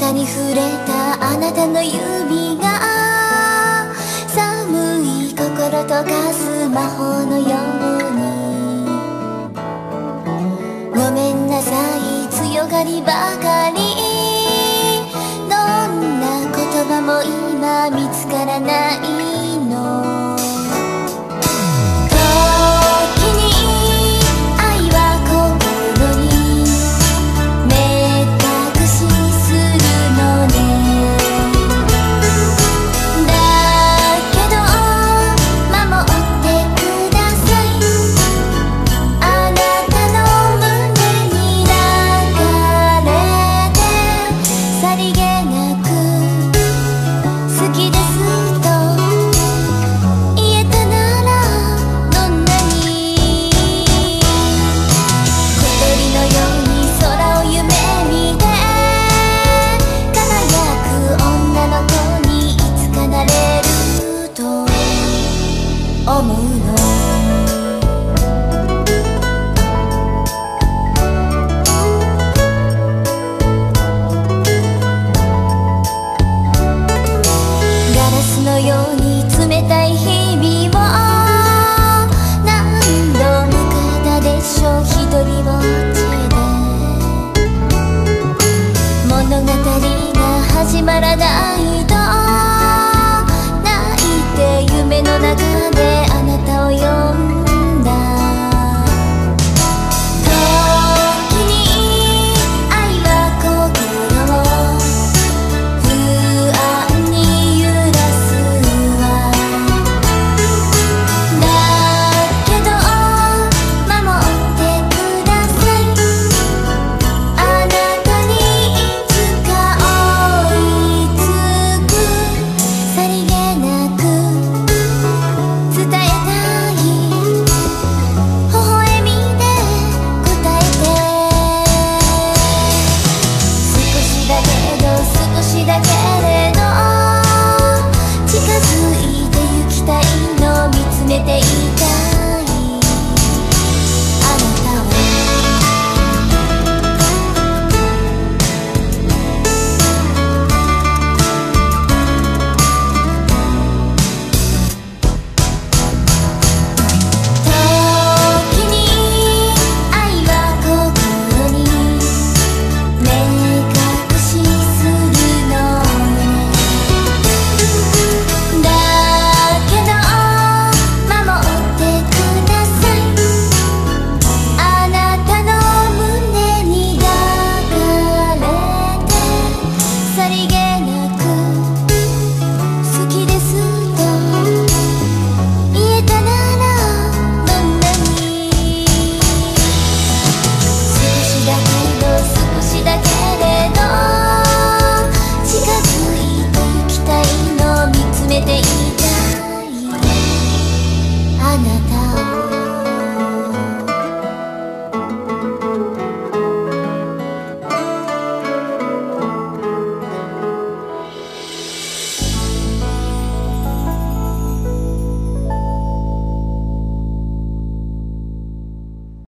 肩に触れたあなたの指が寒い心とかす魔法のようにごめんなさい強がりばかり